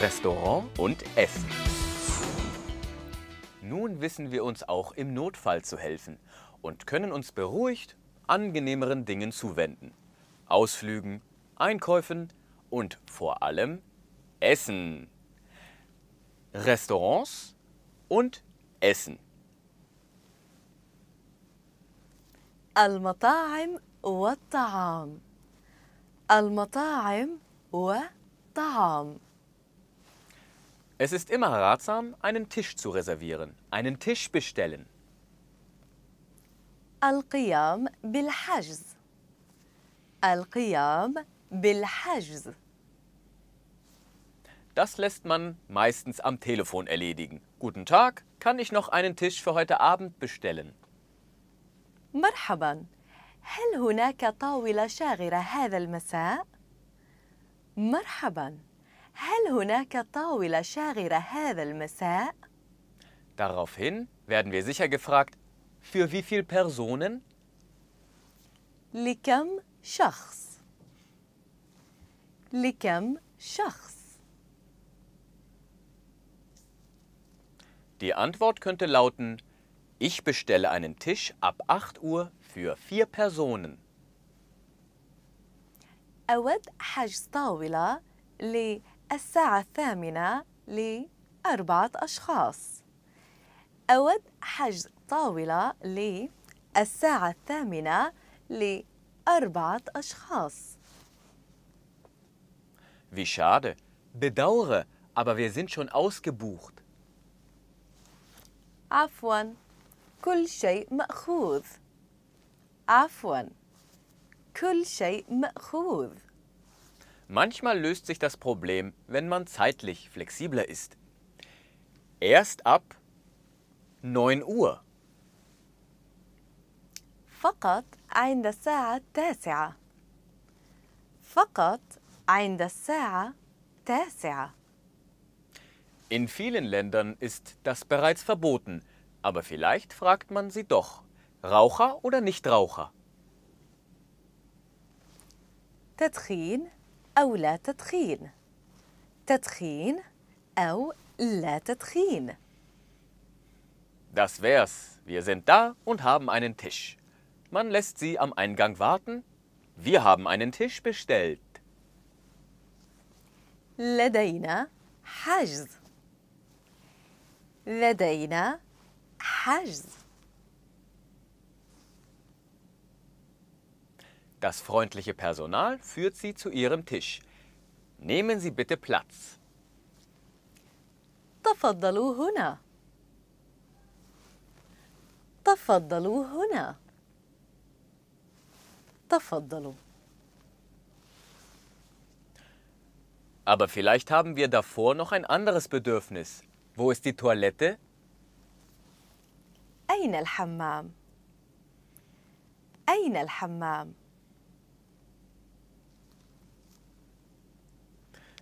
Restaurant und Essen. Nun wissen wir uns auch im Notfall zu helfen und können uns beruhigt angenehmeren Dingen zuwenden. Ausflügen, Einkäufen und vor allem Essen. Restaurants und Essen. المطاعم والطعام المطاعم والطعام Es ist immer ratsam, einen Tisch zu reservieren, einen Tisch bestellen. القيام بالحجز القيام بالحجز Das lässt man meistens am Telefon erledigen. Guten Tag, kann ich noch einen Tisch für heute Abend bestellen? مرحبا هل هناك طاولة شاغرة هذا المساء؟ مرحبا هل هناك طاولة شاغرة هذا المساء؟ Daraufhin werden wir sicher gefragt, für wie viele Personen? لكم شخص؟ لكم شخص؟ Die Antwort könnte lauten, ich bestelle einen Tisch ab 8 Uhr für vier Personen. أود حجز طاولة للساعة الثامنة لأربعة أشخاص. أود حجز طاولة للساعة الثامنة لأربعة أشخاص. Wie schade. Bedauere, aber wir sind schon ausgebucht. عفوا كل شيء مأخوذ. عفوا كل شيء مأخوذ. Manchmal löst sich das Problem, wenn man zeitlich flexibler ist. Erst ab 9 Uhr. فقط عند الساعة التاسعة. فقط عند الساعة التاسعة. In vielen Ländern ist das bereits verboten, aber vielleicht fragt man sie doch. Raucher oder Nichtraucher? تدخين أو لا تدخين تدخين أو لا تدخين Das wär's. Wir sind da und haben einen Tisch. Man lässt sie am Eingang warten. Wir haben einen Tisch bestellt. لدينا حجز لدينا حجز Das freundliche Personal führt sie zu ihrem Tisch. Nehmen Sie bitte Platz. تفضلوا هنا تفضلوا هنا تفضلوا Aber vielleicht haben wir davor noch ein anderes Bedürfnis. Wo ist die Toilette? أين الحمام أين الحمام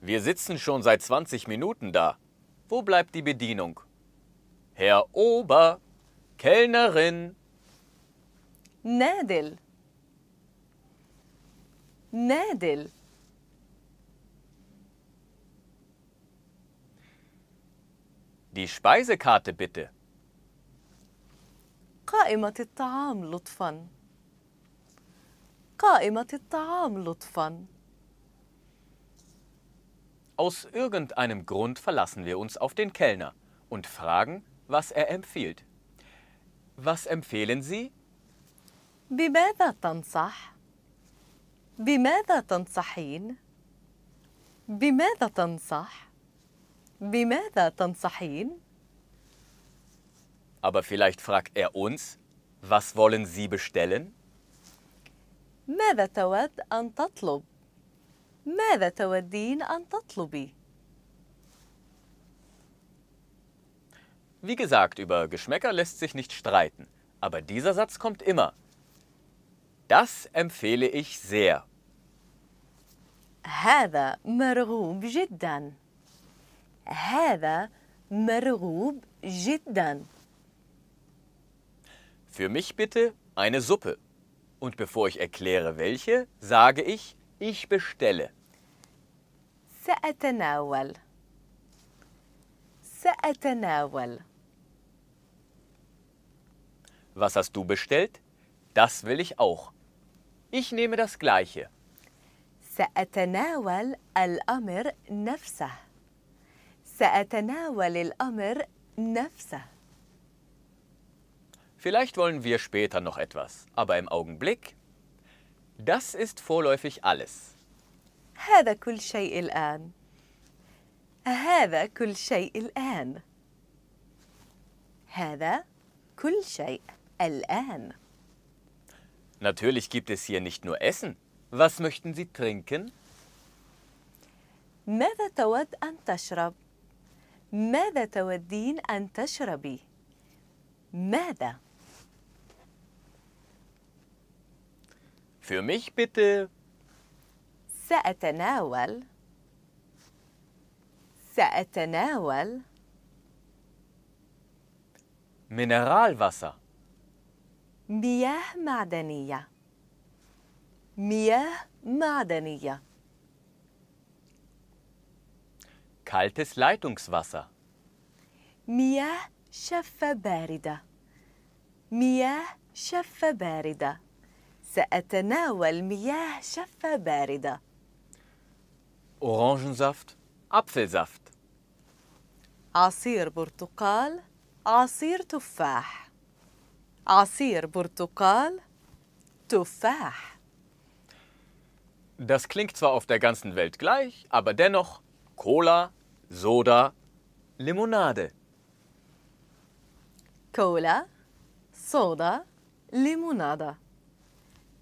Wir sitzen schon seit 20 Minuten da. Wo bleibt die Bedienung? Herr Ober, Kellnerin, نادل نادل die Speisekarte bitte. قائمة الطعام لطفا قائمة الطعام لطفا Aus irgendeinem Grund verlassen wir uns auf den Kellner und fragen, was er empfiehlt. Was empfehlen Sie? بماذا تنصح بماذا تنصحين بماذا تنصح بماذا تنصحين Aber vielleicht fragt er uns, was wollen Sie bestellen? ماذا تود أن تطلب ماذا تودين أن تطلبي Wie gesagt, über Geschmäcker lässt sich nicht streiten, aber dieser Satz kommt immer. Das empfehle ich sehr. هذا مرغوب جدا هذا مرغوب جدا Für mich bitte eine Suppe. Und bevor ich erkläre welche, sage ich, ich bestelle. سأتناول سأتناول Was hast du bestellt? Das will ich auch. Ich nehme das gleiche. سأتناول الأمر نفسه سأتناول الأمر نفسه Vielleicht wollen wir später noch etwas, aber im Augenblick, das ist vorläufig alles. هذا كل شيء الآن هذا كل شيء الآن هذا كل شيء الآن Natürlich gibt es hier nicht nur Essen. Was möchten Sie trinken? ماذا تود أن تشرب؟ ماذا تودين أن تشربي؟ ماذا؟ Für mich bitte سأتناول سأتناول Mineralwasser. مياه معدنية مياه معدنية Kaltes Leitungswasser. مياه شفة باردة مياه شفة باردة سأتناول مياه شفة باردة Orangensaft. Apfelsaft. عصير برتقال عصير تفاح عصير برتقال تفاح Das klingt zwar auf der ganzen Welt gleich, aber dennoch Cola, Soda, Limonade. كولا صودا ليمونادا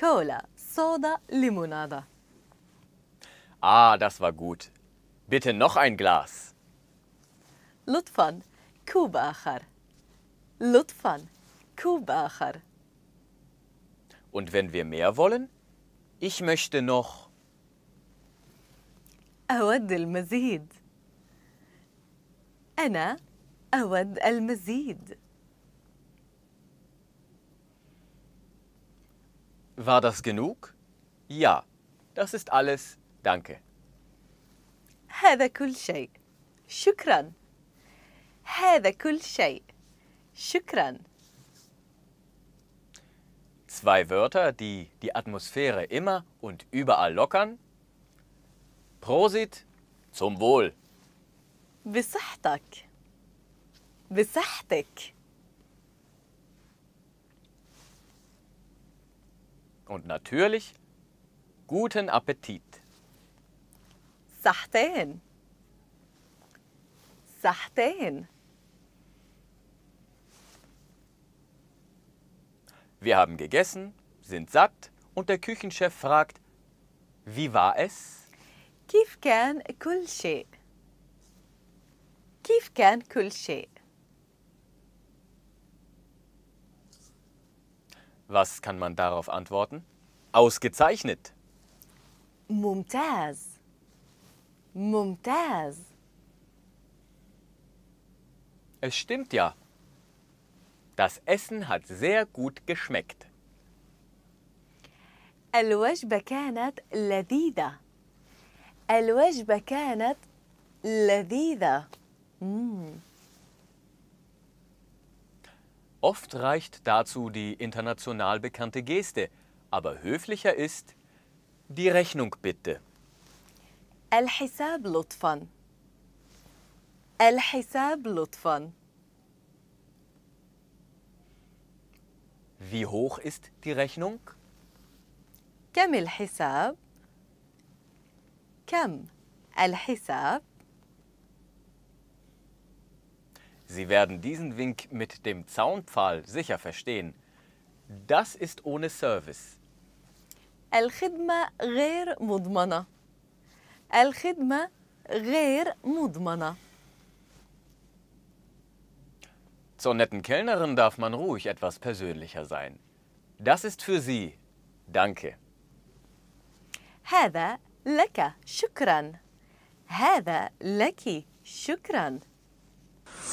كولا صودا ليمونادا Ah, das war gut. Bitte noch ein Glas. لطفا كوب آخر لطفا كوب آخر Und wenn wir mehr wollen? Ich möchte noch. أود المزيد أنا أود المزيد War das genug? Ja, das ist alles. Danke. هذا كل شيء شكرا هذا كل شيء شكرا Zwei Wörter, die die Atmosphäre immer und überall lockern. Prosit, zum Wohl. بصحتك بصحتك Und natürlich guten Appetit. صحتين صحتين Wir haben gegessen, sind satt und der Küchenchef fragt, wie war es? كيف كان كل شيء كيف كان كل شيء Was kann man darauf antworten? Ausgezeichnet. ممتاز ممتاز Es stimmt ja. Das Essen hat sehr gut geschmeckt. الوجبة كانت لذيذة الوجبة كانت لذيذة مم. Oft reicht dazu die international bekannte Geste, aber höflicher ist die Rechnung bitte. الحساب لطفا الحساب لطفا Wie hoch ist die Rechnung? كم الحساب كم الحساب Sie werden diesen Wink mit dem Zaunpfahl sicher verstehen. Das ist ohne Service. الخدمة غير مضمنة الخدمة غير مضمنة Zur netten Kellnerin darf man ruhig etwas persönlicher sein. Das ist für Sie. Danke. هذا لك شكرا هذا لك شكرا